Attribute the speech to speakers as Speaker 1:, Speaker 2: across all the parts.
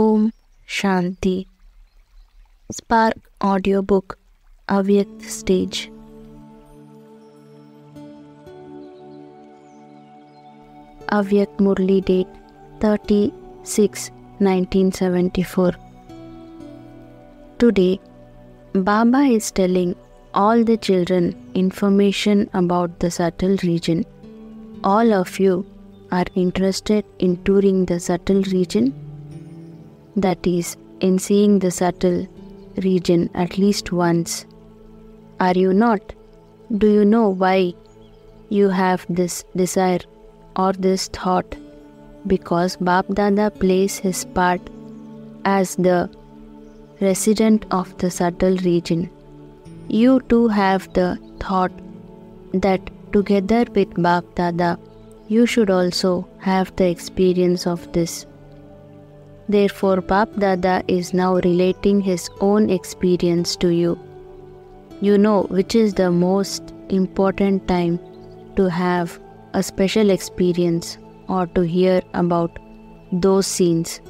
Speaker 1: Om Shanti. SpARC Audiobook Avyakt Stage. Avyakt Murli date 36 1974. Today, Baba is telling all the children information about the subtle region. All of you are interested in touring the subtle region? That is, in seeing the subtle region at least once. Are you not? Do you know why you have this desire or this thought? Because Bap Dada plays his part as the resident of the subtle region. You too have the thought that together with Bap Dada, you should also have the experience of this. Therefore, Bap Dada is now relating his own experience to you. You know which is the most important time to have a special experience or to hear about those scenes.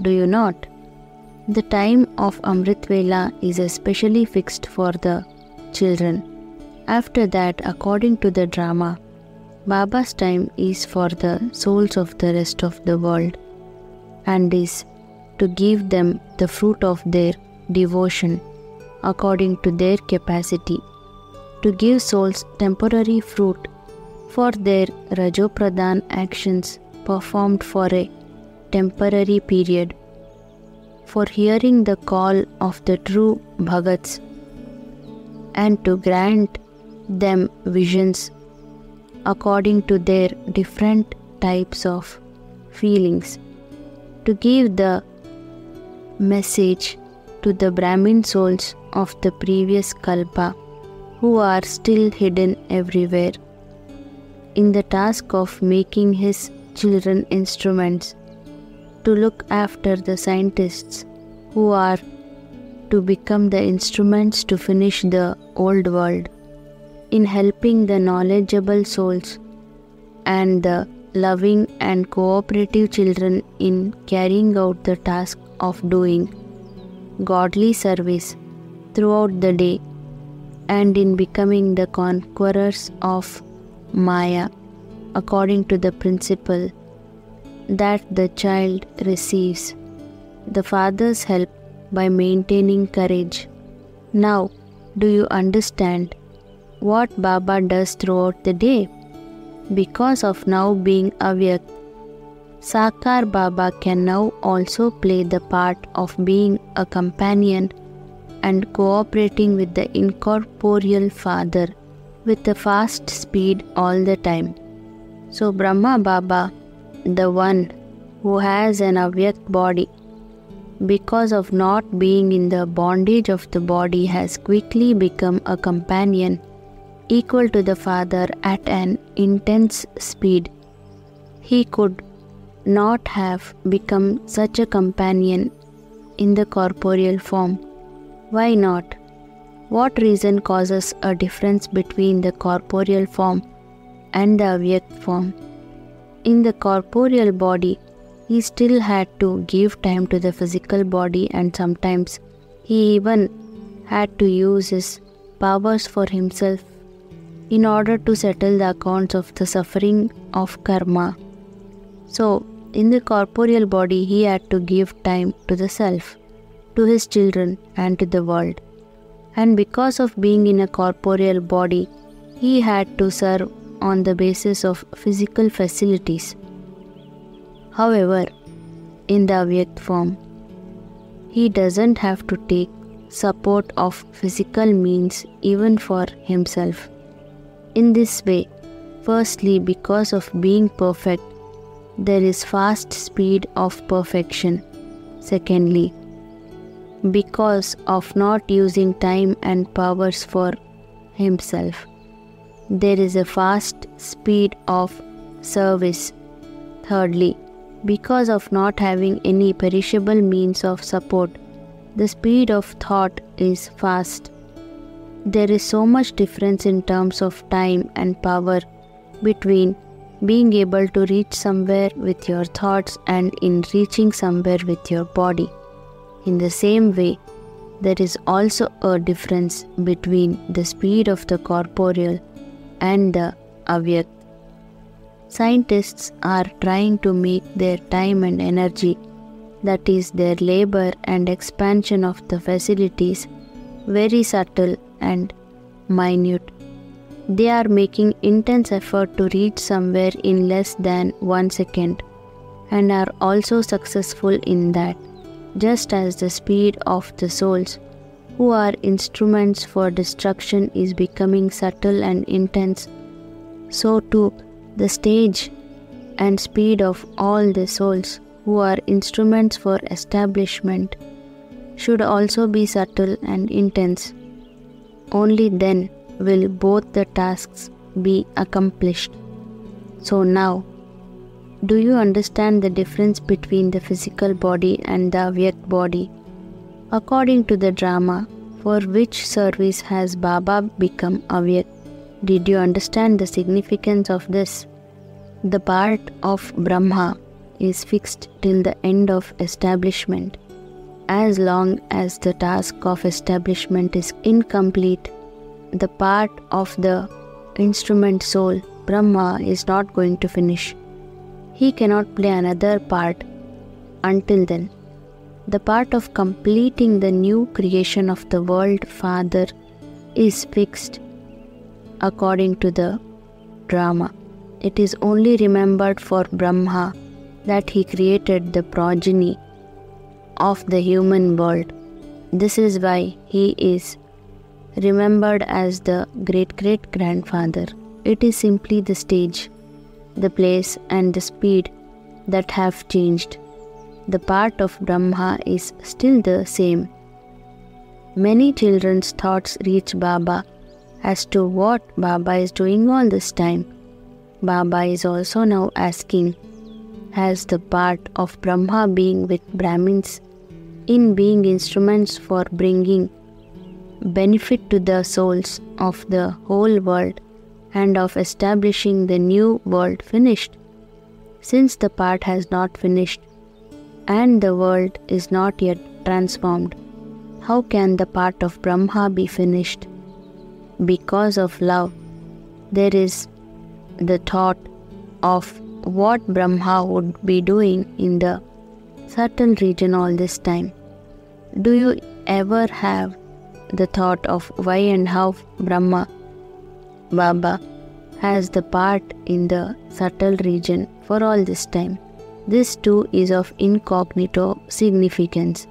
Speaker 1: Do you not? The time of Amrit Vela is especially fixed for the children. After that, according to the drama, Baba's time is for the souls of the rest of the world and is to give them the fruit of their devotion according to their capacity, to give souls temporary fruit for their Rajopradhan actions performed for a temporary period, for hearing the call of the true Bhagats, and to grant them visions according to their different types of feelings, to give the message to the Brahmin souls of the previous Kalpa who are still hidden everywhere. In the task of making his children instruments to look after the scientists who are to become the instruments to finish the old world, in helping the knowledgeable souls and the loving and cooperative children in carrying out the task of doing godly service throughout the day and in becoming the conquerors of Maya according to the principle that the child receives the father's help by maintaining courage. Now, do you understand what Baba does throughout the day? Because of now being Avyakt, Sakar Baba can now also play the part of being a companion and cooperating with the incorporeal Father with a fast speed all the time. So, Brahma Baba, the one who has an Avyakt body, because of not being in the bondage of the body, has quickly become a companion equal to the Father at an intense speed. He could not have become such a companion in the corporeal form. Why not? What reason causes a difference between the corporeal form and the Avyakt form? In the corporeal body, he still had to give time to the physical body, and sometimes he even had to use his powers for himself in order to settle the accounts of the suffering of karma. So, in the corporeal body, he had to give time to the self, to his children, and to the world. And because of being in a corporeal body, he had to serve on the basis of physical facilities. However, in the Avyakt form, he doesn't have to take support of physical means even for himself. In this way, firstly, because of being perfect, there is fast speed of perfection. Secondly, because of not using time and powers for himself, there is a fast speed of service. Thirdly, because of not having any perishable means of support, the speed of thought is fast. There is so much difference in terms of time and power between being able to reach somewhere with your thoughts and in reaching somewhere with your body. In the same way, there is also a difference between the speed of the corporeal and the avyakt. Scientists are trying to make their time and energy, that is, their labor and expansion of the facilities, very subtle and minute. They are making intense effort to reach somewhere in less than one second and are also successful in that, just as the speed of the souls who are instruments for destruction is becoming subtle and intense, so too the stage and speed of all the souls who are instruments for establishment should also be subtle and intense. Only then will both the tasks be accomplished. So now, do you understand the difference between the physical body and the Avyakt body? According to the drama, for which service has Baba become Avyakt? Did you understand the significance of this? The part of Brahma is fixed till the end of establishment. As long as the task of establishment is incomplete, the part of the instrument soul, Brahma, is not going to finish. He cannot play another part until then. The part of completing the new creation of the world Father is fixed according to the drama. It is only remembered for Brahma that he created the progeny of the human world. This is why he is remembered as the great great grandfather. It is simply the stage, the place, and the speed that have changed. The part of Brahma is still the same. Many children's thoughts reach Baba as to what Baba is doing all this time. Baba is also now asking Has the part of Brahma being with Brahmins in being instruments for bringing benefit to the souls of the whole world and of establishing the new world finished. Since the part has not finished and the world is not yet transformed, how can the part of Brahma be finished? Because of love, there is the thought of what Brahma would be doing in the subtle region all this time. Do you ever have the thought of why and how Brahma Baba has the part in the subtle region for all this time. This too is of incognito significance.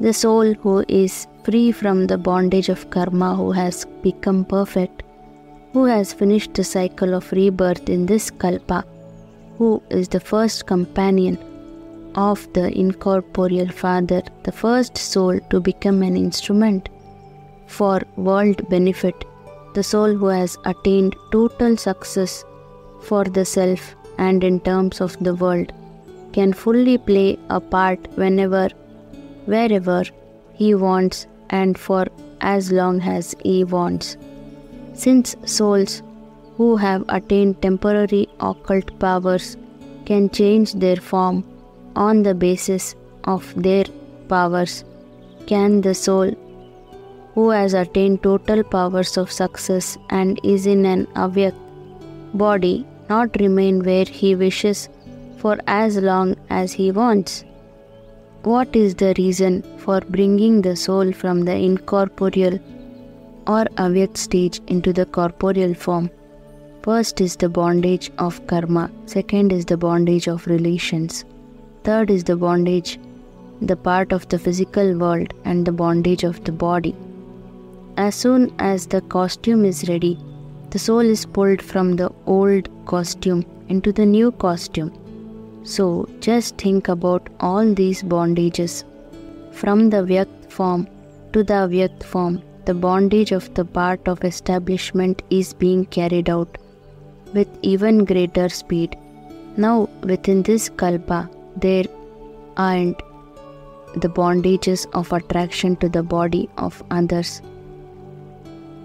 Speaker 1: The soul who is free from the bondage of karma, who has become perfect, who has finished the cycle of rebirth in this kalpa, who is the first companion of the incorporeal Father, the first soul to become an instrument for world benefit, the soul who has attained total success for the self and in terms of the world can fully play a part whenever, wherever he wants and for as long as he wants. Since souls who have attained temporary occult powers can change their form on the basis of their powers, can the soul who has attained total powers of success and is in an avyakt body not remain where he wishes for as long as he wants? What is the reason for bringing the soul from the incorporeal or avyakt stage into the corporeal form? First is the bondage of karma, second is the bondage of relations, third is the bondage, the part of the physical world, and the bondage of the body. As soon as the costume is ready, the soul is pulled from the old costume into the new costume. So just think about all these bondages. From the Vyakt form to the Avyakt form, the bondage of the part of establishment is being carried out with even greater speed. Now, within this kalpa, there aren't the bondages of attraction to the body of others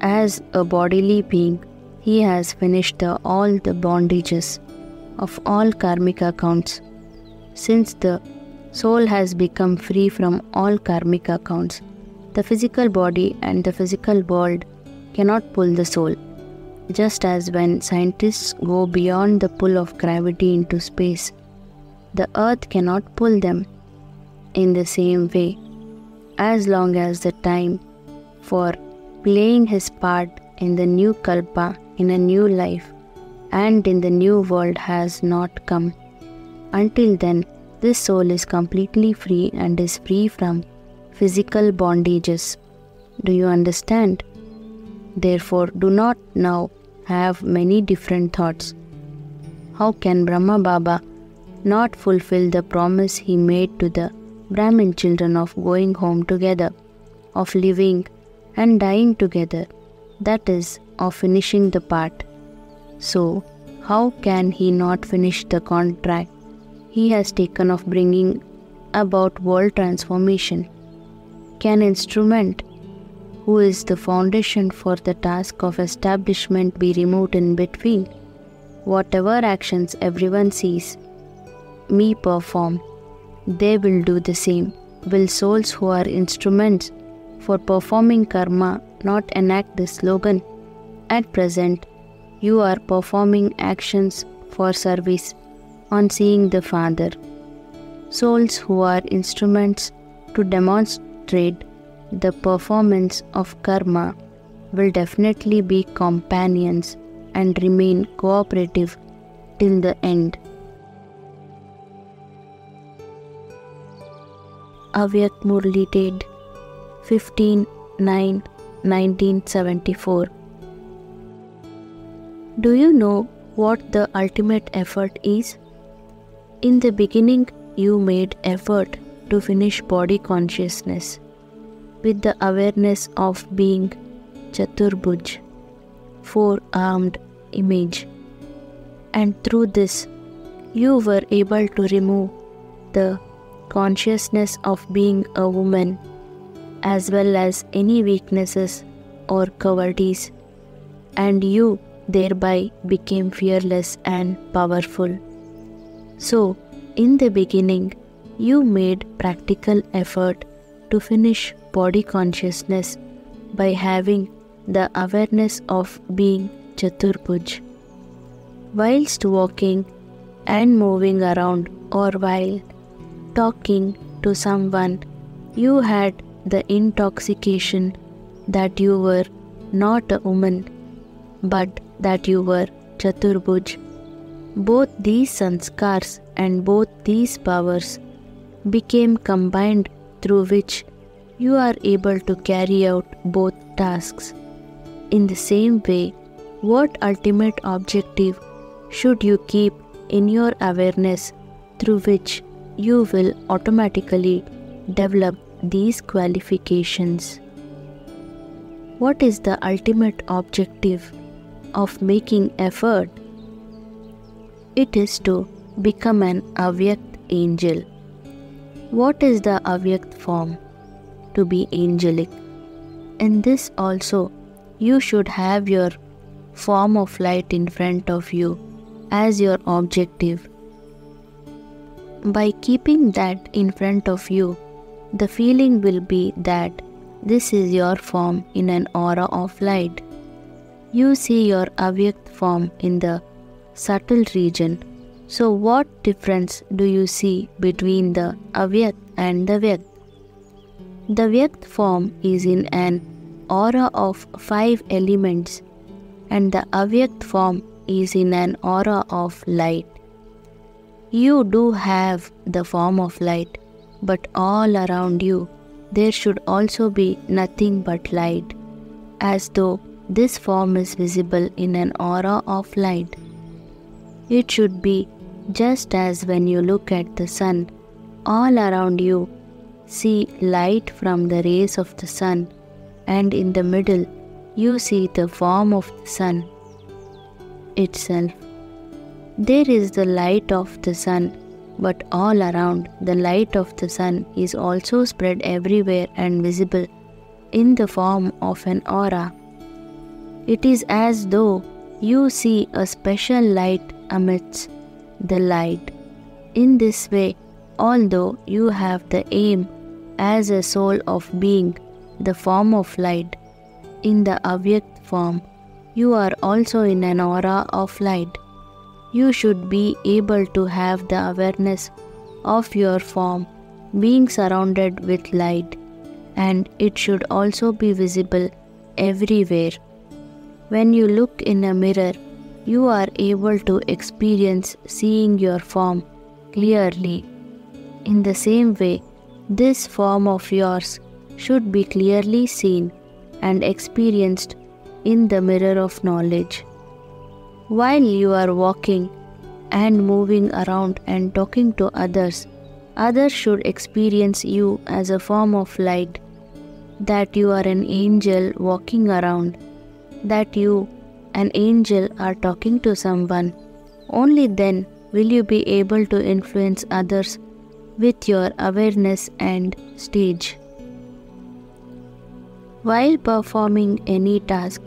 Speaker 1: as a bodily being, he has finished the, all the bondages of all karmic accounts. Since the soul has become free from all karmic accounts, the physical body and the physical world cannot pull the soul. Just as when scientists go beyond the pull of gravity into space, the earth cannot pull them. In the same way, as long as the time for playing his part in the new kalpa, in a new life, and in the new world has not come. Until then, this soul is completely free and is free from physical bondages. Do you understand? Therefore, do not now have many different thoughts. How can Brahma Baba not fulfill the promise he made to the Brahmin children of going home together, of living and dying together, that is, of finishing the part? So, how can he not finish the contract he has taken of bringing about world transformation? Can instrument who is the foundation for the task of establishment be removed in between? Whatever actions everyone sees me perform, they will do the same. Will souls who are instruments for performing karma not enact the slogan? At present, you are performing actions for service on seeing the Father. Souls who are instruments to demonstrate the performance of karma will definitely be companions and remain cooperative till the end. Avyakt Murli date 15 9 1974 do you know what the ultimate effort is? In the beginning, you made effort to finish body consciousness with the awareness of being Chaturbhuj, four armed image. And through this, you were able to remove the consciousness of being a woman as well as any weaknesses or cowardice, and you thereby became fearless and powerful. So, in the beginning, you made practical effort to finish body consciousness by having the awareness of being Chaturbhuj. Whilst walking and moving around, or while talking to someone, you had the intoxication that you were not a woman but that you were Chaturbhuj. Both these sanskars and both these powers became combined through which you are able to carry out both tasks. In the same way, what ultimate objective should you keep in your awareness through which you will automatically develop these qualifications? What is the ultimate objective of making effort, it is to become an avyakt angel. What is the avyakt form? To be angelic. In this also, you should have your form of light in front of you as your objective. By keeping that in front of you, the feeling will be that this is your form in an aura of light you see your avyakt form in the subtle region. So, what difference do you see between the avyakt and the vyakt? The vyakt form is in an aura of five elements, and the avyakt form is in an aura of light. You do have the form of light, but all around you there should also be nothing but light, as though this form is visible in an aura of light. It should be just as when you look at the sun, all around you see light from the rays of the sun, and in the middle you see the form of the sun itself. There is the light of the sun, but all around the light of the sun is also spread everywhere and visible in the form of an aura. It is as though you see a special light amidst the light. In this way, although you have the aim as a soul of being, the form of light, in the Avyakt form, you are also in an aura of light. You should be able to have the awareness of your form being surrounded with light, and it should also be visible everywhere. When you look in a mirror, you are able to experience seeing your form clearly. In the same way, this form of yours should be clearly seen and experienced in the mirror of knowledge. While you are walking and moving around and talking to others, others should experience you as a form of light, that you are an angel walking around, that you, an angel, are talking to someone. Only then will you be able to influence others with your awareness and stage. While performing any task,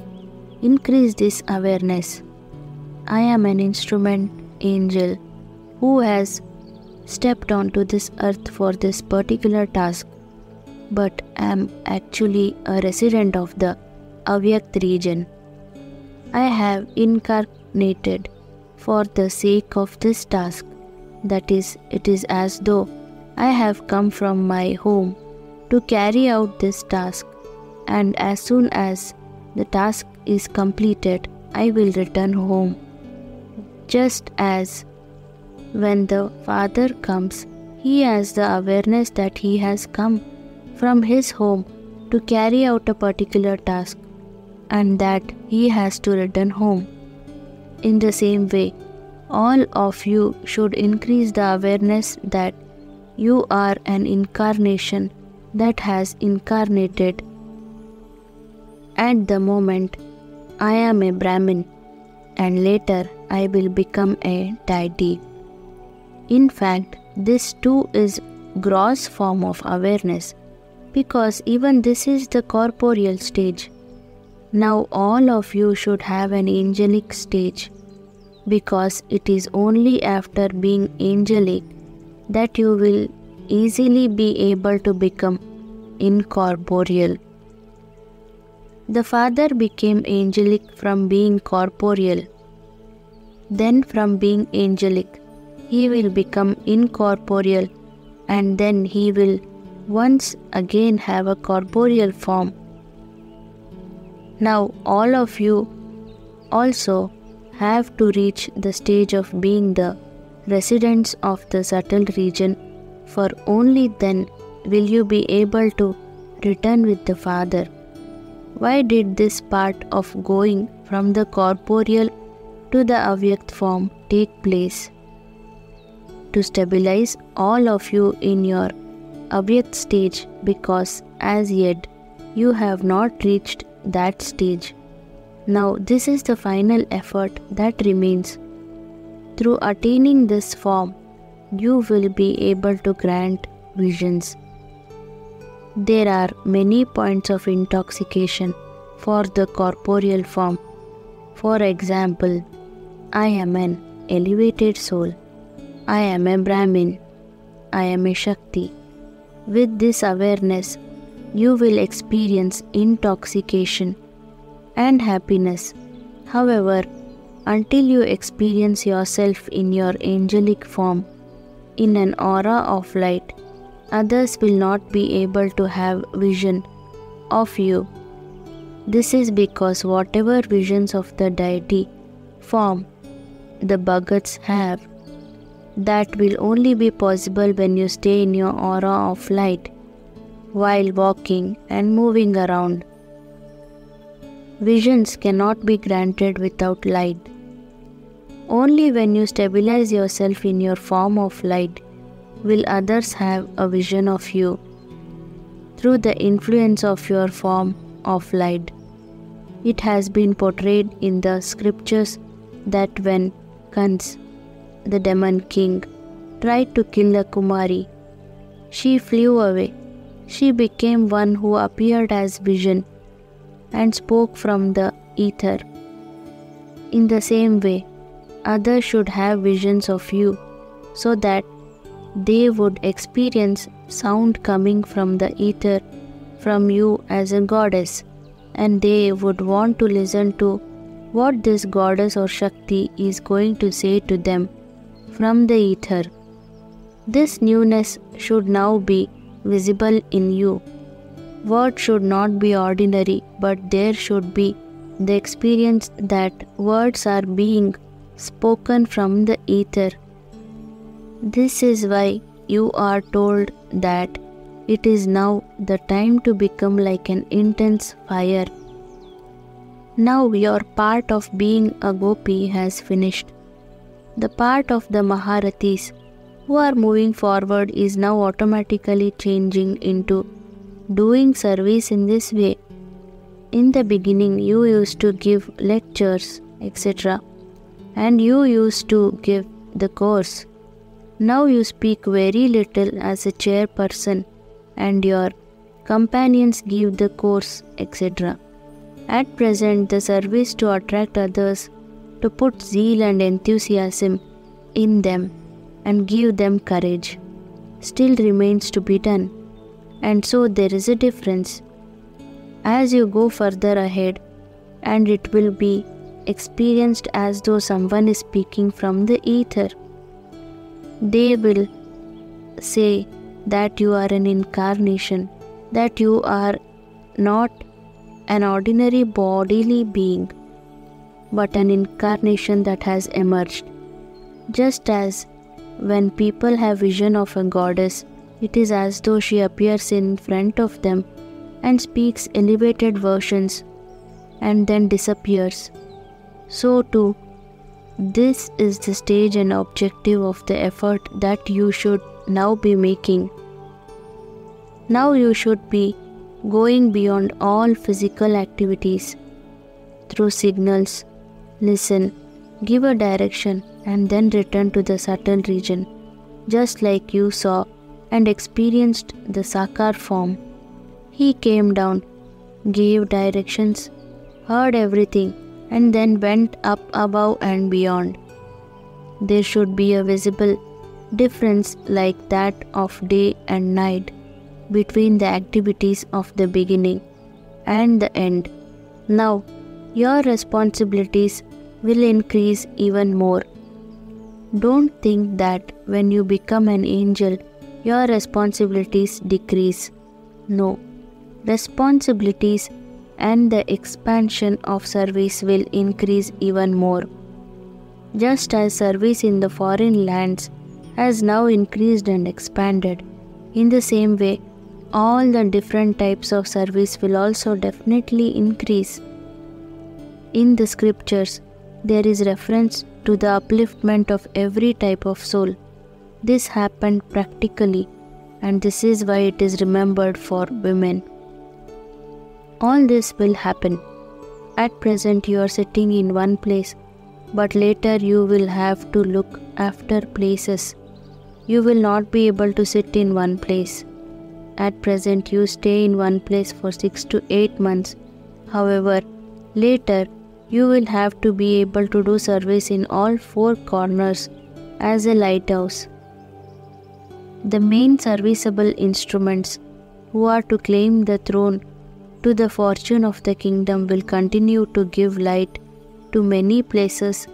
Speaker 1: increase this awareness. I am an instrument angel who has stepped onto this earth for this particular task, but am actually a resident of the Avyakt region. I have incarnated for the sake of this task. That is, it is as though I have come from my home to carry out this task and as soon as the task is completed, I will return home. Just as when the Father comes, he has the awareness that he has come from his home to carry out a particular task and that he has to return home. In the same way, all of you should increase the awareness that you are an incarnation that has incarnated at the moment, I am a Brahmin, and later I will become a deity. In fact, this too is gross form of awareness because even this is the corporeal stage. Now all of you should have an angelic stage because it is only after being angelic that you will easily be able to become incorporeal. The Father became angelic from being corporeal. Then, from being angelic, he will become incorporeal and then he will once again have a corporeal form. Now, all of you also have to reach the stage of being the residents of the subtle region, for only then will you be able to return with the Father. Why did this part of going from the corporeal to the avyakt form take place? To stabilize all of you in your avyakt stage because as yet you have not reached that stage. Now, this is the final effort that remains. Through attaining this form, you will be able to grant visions there are many points of intoxication for the corporeal form. For example, I am an elevated soul. I am a Brahmin. I am a Shakti. With this awareness, you will experience intoxication and happiness. However, until you experience yourself in your angelic form, in an aura of light, others will not be able to have vision of you. This is because whatever visions of the deity form the Bhagats have, that will only be possible when you stay in your aura of light while walking and moving around. Visions cannot be granted without light. Only when you stabilize yourself in your form of light will others have a vision of you through the influence of your form of light. It has been portrayed in the scriptures that when The demon king, tried to kill the Kumari, she flew away. She became one who appeared as vision and spoke from the ether. In the same way, others should have visions of you so that they would experience sound coming from the ether from you as a goddess and they would want to listen to what this goddess or Shakti is going to say to them from the ether. This newness should now be visible in you. Words should not be ordinary, but there should be the experience that words are being spoken from the ether. This is why you are told that it is now the time to become like an intense fire. Now your part of being a gopi has finished. The part of the Maharathis who are moving forward is now automatically changing into doing service in this way. In the beginning, you used to give lectures, etc., and you used to give the course. Now you speak very little as a chairperson, and your companions give the course, etc. At present, the service to attract others, to put zeal and enthusiasm in them and give them courage still remains to be done. And so there is a difference. As you go further ahead, and it will be experienced as though someone is speaking from the ether. They will say that you are an incarnation, that you are not an ordinary bodily being, but an incarnation that has emerged. Just as when people have vision of a goddess, it is as though she appears in front of them and speaks elevated versions and then disappears. So too, this is the stage and objective of the effort that you should now be making. Now you should be going beyond all physical activities through signals, listen, give a direction, and then return to the subtle region, just like you saw and experienced the Sakar form. He came down, gave directions, heard everything, and then went up above and beyond. There should be a visible difference like that of day and night between the activities of the beginning and the end. Now, your responsibilities will increase even more. Don't think that when you become an angel, your responsibilities decrease. No. Responsibilities and the expansion of service will increase even more. Just as service in the foreign lands has now increased and expanded, in the same way, all the different types of service will also definitely increase. In the scriptures, there is reference to the upliftment of every type of soul. This happened practically, and this is why it is remembered for women. All this will happen. At present, you are sitting in one place, but later you will have to look after places. You will not be able to sit in one place. At present, you stay in one place for six to eight months. However, later you will have to be able to do service in all four corners as a lighthouse. The main serviceable instruments who are to claim the throne to the fortune of the kingdom will continue to give light to many places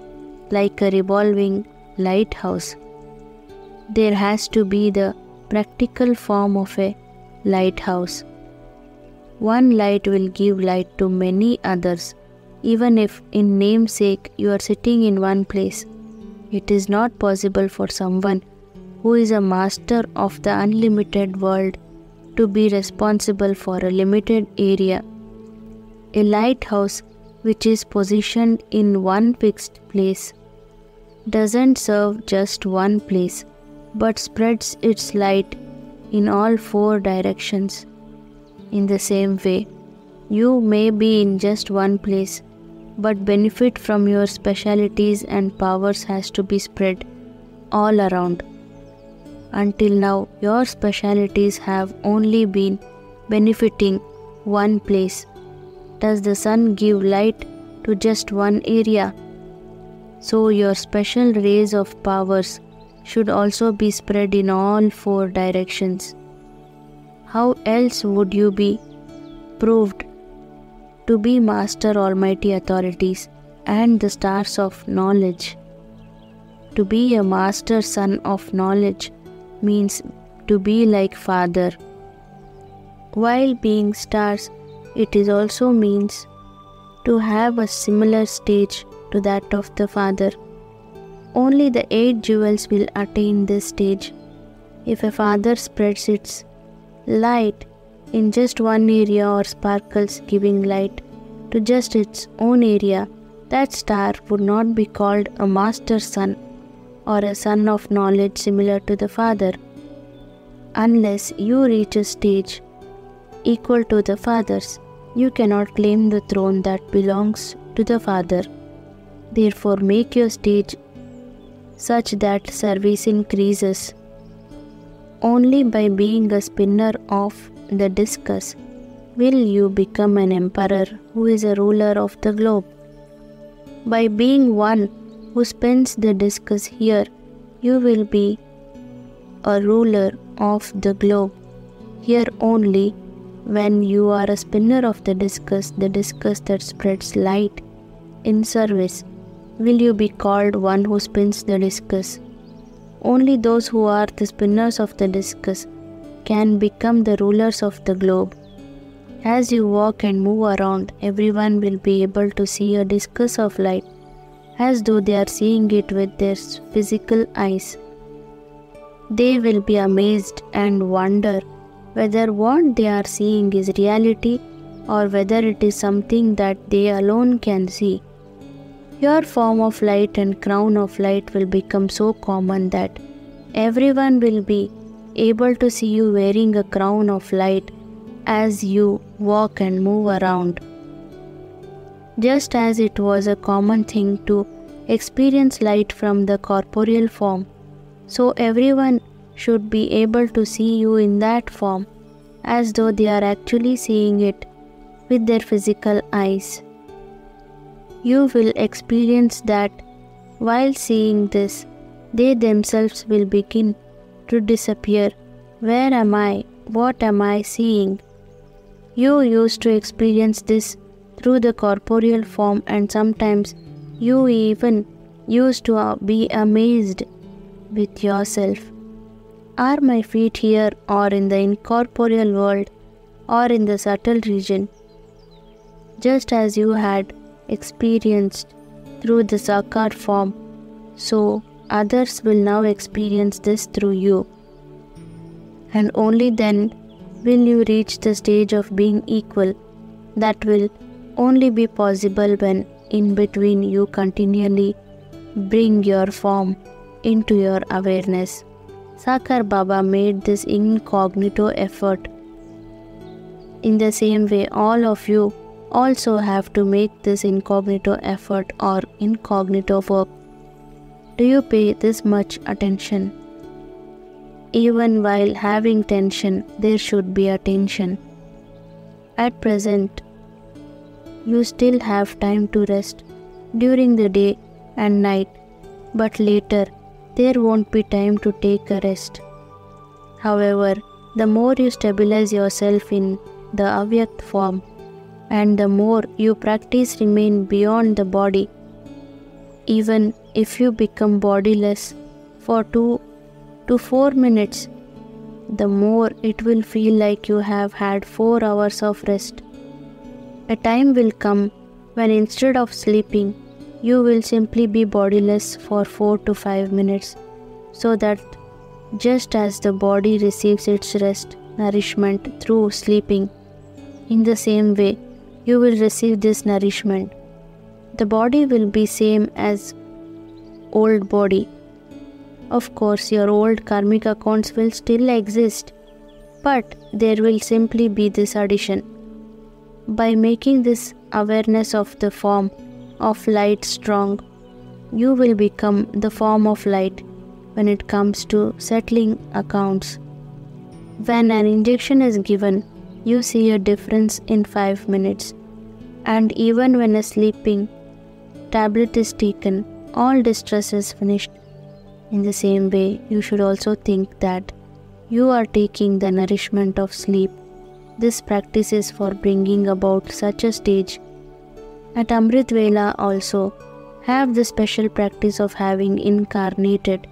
Speaker 1: like a revolving lighthouse. There has to be the practical form of a lighthouse. One light will give light to many others even if in namesake you are sitting in one place. It is not possible for someone who is a master of the unlimited world to be responsible for a limited area. A lighthouse which is positioned in one fixed place doesn't serve just one place but spreads its light in all four directions. In the same way, you may be in just one place but benefit from your specialities and powers has to be spread all around. Until now, your specialities have only been benefiting one place. Does the sun give light to just one area? So your special rays of powers should also be spread in all four directions. How else would you be proved to be Master Almighty authorities and the stars of knowledge? To be a Master Sun of knowledge means to be like Father. While being stars, it is also means to have a similar stage to that of the Father. Only the eight jewels will attain this stage. If a father spreads its light in just one area or sparkles giving light to just its own area, that star would not be called a master sun or a sun of knowledge similar to the father unless you reach a stage equal to the father's you cannot claim the throne that belongs to the father therefore make your stage such that service increases only by being a spinner of the discus will you become an emperor who is a ruler of the globe. By being one who spins the discus here, you will be a ruler of the globe. Here only, when you are a spinner of the discus, the discus that spreads light in service, will you be called one who spins the discus. Only those who are the spinners of the discus can become the rulers of the globe. As you walk and move around, everyone will be able to see a discus of light as though they are seeing it with their physical eyes. They will be amazed and wonder whether what they are seeing is reality or whether it is something that they alone can see. Your form of light and crown of light will become so common that everyone will be able to see you wearing a crown of light as you walk and move around. Just as it was a common thing to experience light from the corporeal form, so everyone should be able to see you in that form as though they are actually seeing it with their physical eyes you will experience that while seeing this, they themselves will begin to disappear. Where am I? What am I seeing? You used to experience this through the corporeal form, and sometimes you even used to uh, be amazed with yourself. Are my feet here or in the incorporeal world or in the subtle region? Just as you had experienced through the Sakar form, so others will now experience this through you. And only then will you reach the stage of being equal that will only be possible when in between you continually bring your form into your awareness. Sakar Baba made this incognito effort. In the same way, all of you also have to make this incognito effort or incognito work. Do you pay this much attention? Even while having tension, there should be attention. At present, you still have time to rest during the day and night, but later there won't be time to take a rest. However, the more you stabilize yourself in the Avyakt form, and the more you practice remain beyond the body. Even if you become bodiless for 2 to 4 minutes, the more it will feel like you have had 4 hours of rest. A time will come when instead of sleeping, you will simply be bodiless for 4 to 5 minutes, so that just as the body receives its rest, nourishment through sleeping, in the same way, you will receive this nourishment. The body will be same as old body. Of course, your old karmic accounts will still exist, but there will simply be this addition. By making this awareness of the form of light strong, you will become the form of light when it comes to settling accounts. When an injection is given, you see a difference in 5 minutes. And even when a sleeping tablet is taken, all distress is finished. In the same way, you should also think that you are taking the nourishment of sleep. This practice is for bringing about such a stage. At Amrit Vela also, have the special practice of having incarnated.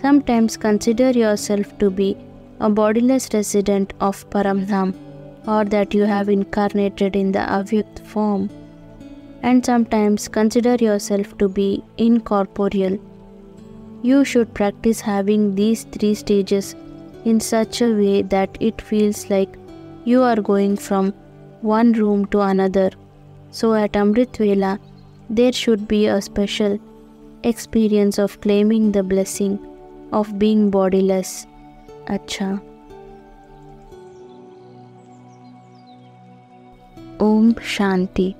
Speaker 1: Sometimes consider yourself to be a bodiless resident of Paramdham or that you have incarnated in the Avyakt form. And sometimes consider yourself to be incorporeal. You should practice having these three stages in such a way that it feels like you are going from one room to another. So at Amrit Vela, there should be a special experience of claiming the blessing of being bodiless. Acha. Om Shanti.